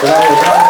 Bravo, bravo.